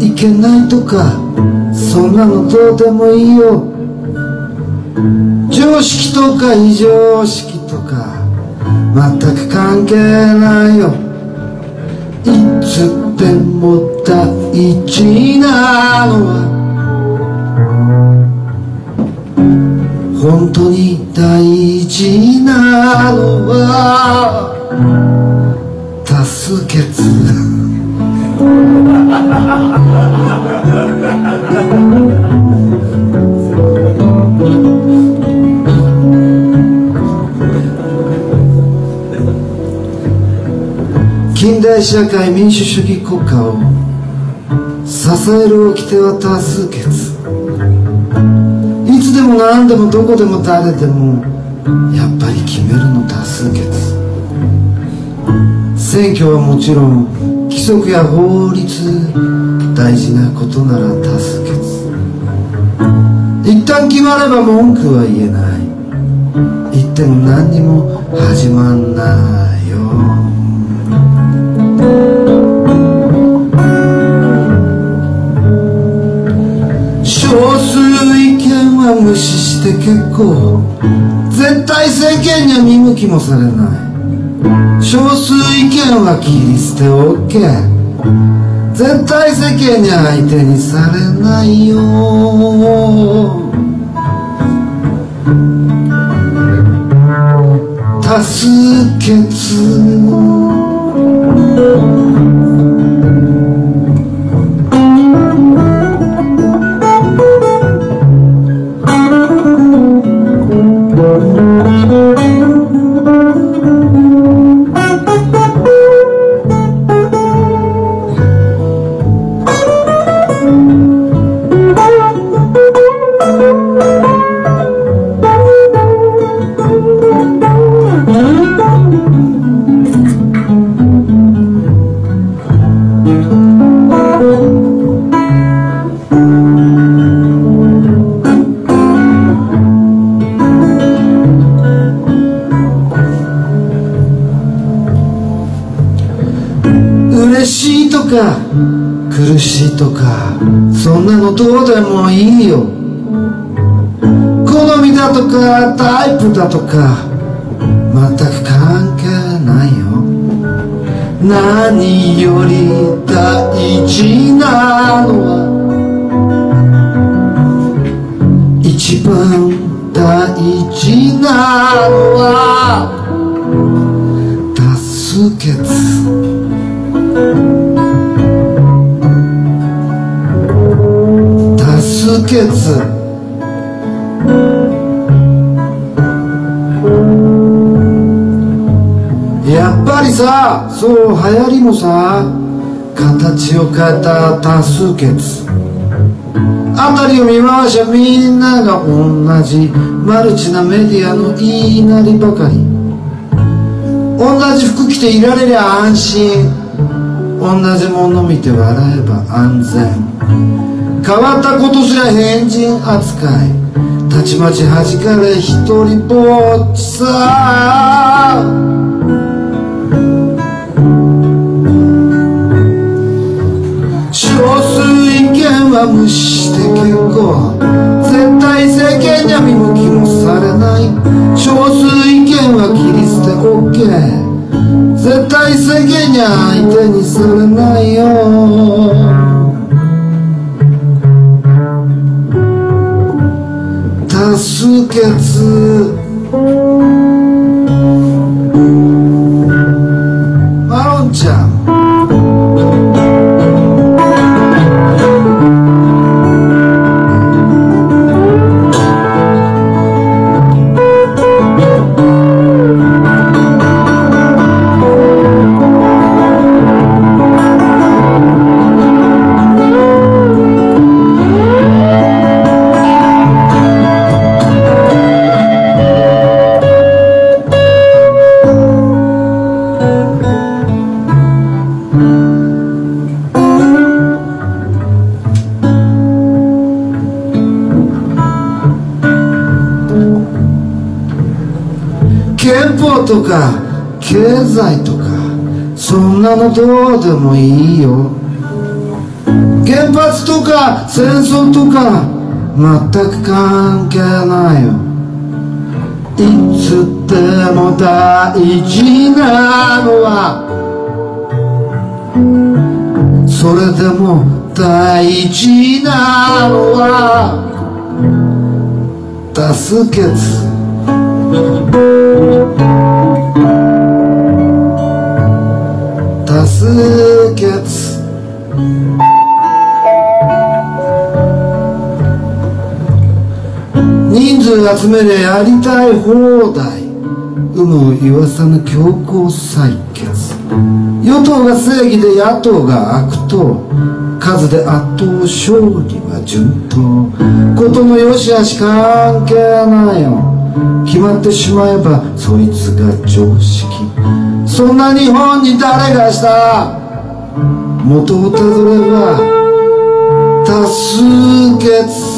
いけないとかそんなのどうでもいいよ。常識とか異常識とか全く関係ないよ。いつでも大事なのは本当に大事なのは助けつ近代社会民主主義国家を支える掟は多数決。いつでも何でもどこでも誰でもやっぱり決めるの多数決。選挙はもちろん規則や法律大事なことなら多数決一旦決まれば文句は言えない。言っても何にも始まんないよ。少数意見は無視して結構。絶対世間には見向きもされない。少数意見は切り捨て OK 絶対世間に相手にされないよ多数決。嬉しいとか。苦しいとか。そんなのどうでもいいよ。好みだとかタイプだとか。全く関係ないよ。何より大事なのは一番大事なのは多数多数決やっぱりさそう流行りもさ形を変えた多数決。あたりを見回しゃみんなが同じマルチなメディアの言いなりばかり。同じ服着ていられりゃ安心。同じもの見て笑えば安全。変わったことすら変人扱い。たちまち弾かれ一人ぼっちさ少数意見は無視して結構。絶対世間には見向きもされない。少数意見は切り捨て OK 絶対世間には相手にされないよ。数決とか経済とかそんなのどうでもいいよ。原発とか戦争とか全く関係ないよ。いつでも大事なのはそれでも大事なのは多数決数決人数集めりゃやりたい放題。有無を言わさぬ強行採決。与党が正義で野党が悪党。数で圧倒勝利は順当。ことの良し悪し関係ないよ。決まってしまえばそいつが常識。そんな日本に誰がした？元をたどれば多数決。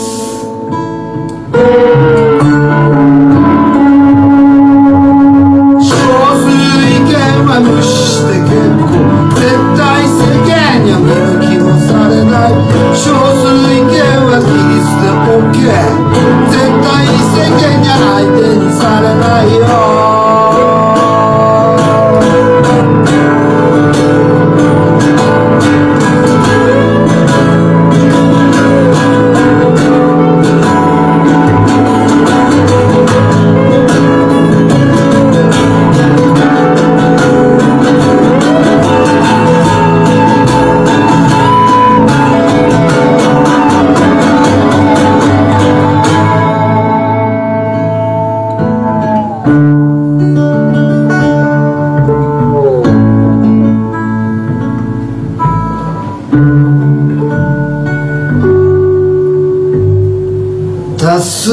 す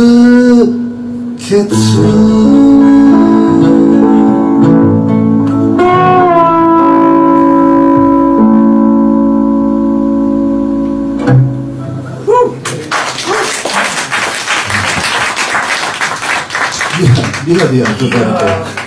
決 リハリやっとかれて